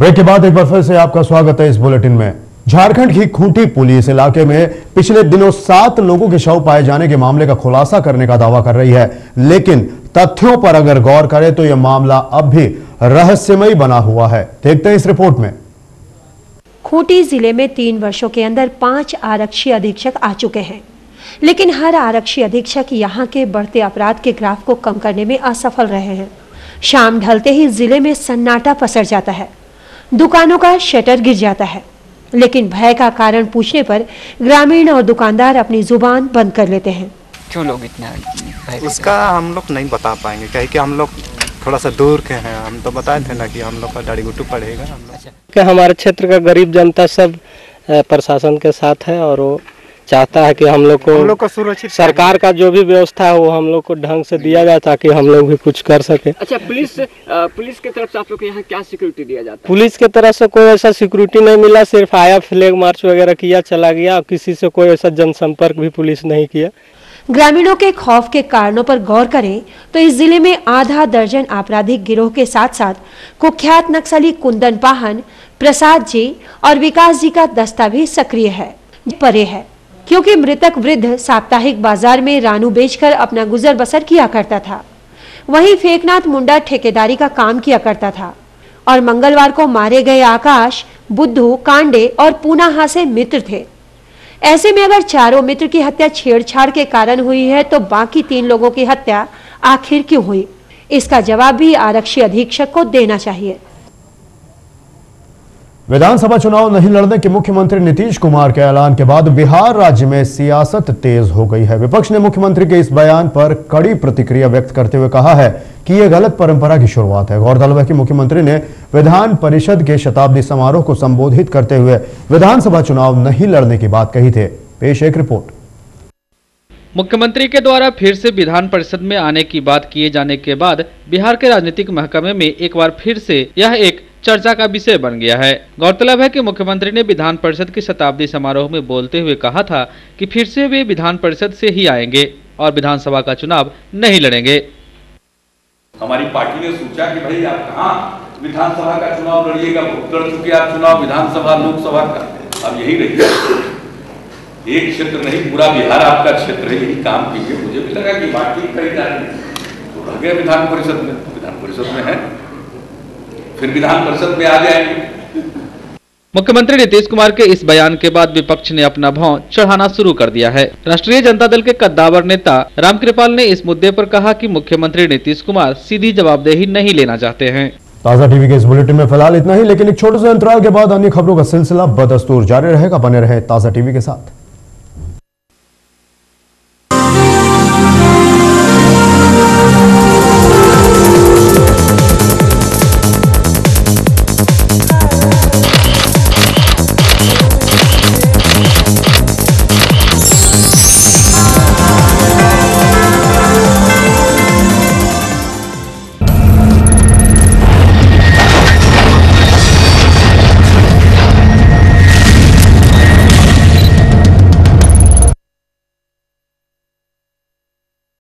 Break के बाद एक बार फिर से आपका स्वागत है इस बुलेटिन में। झारखंड की खूंटी पुलिस इलाके में पिछले दिनों सात लोगों के शव पाए जाने के मामले का खुलासा करने का दावा कर रही है। लेकिन तथ्यों पर अगर गौर करें तो यह मामला अब भी रहस्यमयी बना हुआ है। देखते हैं इस रिपोर्ट में। खूंटी ज़िले में तीन वर्षों के अंदर पाँच आरक्षी अधीक्षक आ चुके हैं। लेकिन हर आरक्षी अधीक्षक यहाँ के बढ़ते अपराध के ग्राफ को कम करने में असफल रहे हैं। शाम ढलते ही ज़िले में सन्नाटा पसर जाता है। दुकानों का शटर गिर जाता है। लेकिन भय का कारण पूछने पर ग्रामीण और दुकानदार अपनी ज़ुबान बंद कर लेते हैं। क्यों लोग इतना भय उसका हम लोग नहीं बता पाएँगे। कहे कि हम लोग थोड़ा सा दूर के हैं। हम तो बताए थे ना कि हम लोग का दाढ़ी गुट्टू पड़ेगा। हम लोग कि हमारे क्षेत्र का गरीब जनता सब प्रशासन के साथ है और वो चाहता है कि हम लोग हम लोग को को सुरक्षित सरकार का जो भी व्यवस्था है वो हम लोग को ढंग से दिया जाए ताकि हम लोग भी कुछ कर सके। अच्छा पुलिस पुलिस की तरफ़ से आप लोग यहाँ क्या सिक्योरिटी दिया जाता है? पुलिस के तरफ़ से कोई ऐसा सिक्योरिटी नहीं मिला सिर्फ़ आया फ्लैग मार्च वगैरह किया चला गया किसी से कोई ऐसा जनसंपर्क भी पुलिस नहीं किया। ग्रामीणों के खौफ के कारणों पर गौर करें तो इस ज़िले में आधा दर्जन आपराधिक गिरोह के साथ साथ कुख्यात नक्सली कुंदन पाहन प्रसाद जी और विकास जी का दस्ता भी सक्रिय है परे है। क्योंकि मृतक वृद्ध साप्ताहिक बाज़ार में रानू बेचकर अपना गुजर बसर किया करता था। वहीं फेकनाथ मुंडा ठेकेदारी का काम किया करता था और मंगलवार को मारे गए आकाश, बुद्धू, कांडे और पूनाहा से मित्र थे। ऐसे में अगर चारों मित्र की हत्या छेड़छाड़ के कारण हुई है तो बाकी तीन लोगों की हत्या आखिर क्यों हुई? इसका जवाब भी आरक्षी अधीक्षक को देना चाहिए। विधानसभा चुनाव नहीं लड़ने के मुख्यमंत्री नीतीश कुमार के ऐलान के बाद बिहार राज्य में सियासत तेज हो गई है। विपक्ष ने मुख्यमंत्री के इस बयान पर कड़ी प्रतिक्रिया व्यक्त करते हुए कहा है कि यह गलत परंपरा की शुरुआत है। गौरतलब है कि मुख्यमंत्री ने विधान परिषद के शताब्दी समारोह को संबोधित करते हुए विधानसभा चुनाव नहीं लड़ने की बात कही थे। पेश एक रिपोर्ट। मुख्यमंत्री के द्वारा फिर से विधान परिषद में आने की बात किए जाने के बाद बिहार के राजनीतिक महकमे में एक बार फिर से यह एक चर्चा का विषय बन गया है। गौरतलब है कि मुख्यमंत्री ने विधान परिषद के शताब्दी समारोह में बोलते हुए कहा था कि फिर से वे विधान परिषद से ही आएँगे और विधानसभा का चुनाव नहीं लड़ेंगे। हमारी पार्टी ने सोचा कि भाई आप कहाँ विधानसभा का चुनाव लड़िएगा? लड़ चुके आप चुनाव, विधानसभा, लोकसभा का। अब यही रहिए एक क्षेत्र नहीं, पूरा बिहार आपका क्षेत्र है, यही काम कीजिए। मुझे भी लगा कि रही है तो रह विधान परिषद में। विधान परिषद में है। फिर विधान परिषद में आ जाएँगे। मुख्यमंत्री नीतीश कुमार के इस बयान के बाद विपक्ष ने अपना भाव चढ़ाना शुरू कर दिया है। राष्ट्रीय जनता दल के कद्दावर नेता रामकृपाल ने इस मुद्दे पर कहा कि मुख्यमंत्री नीतीश कुमार सीधी जवाबदेही नहीं लेना चाहते हैं। ताज़ा टीवी के इस बुलेटिन में फ़िलहाल इतना ही लेकिन एक छोटे से अंतराल के बाद अन्य खबरों का सिलसिला बदस्तूर जारी रहेगा। बने रहे ताज़ा टीवी के साथ।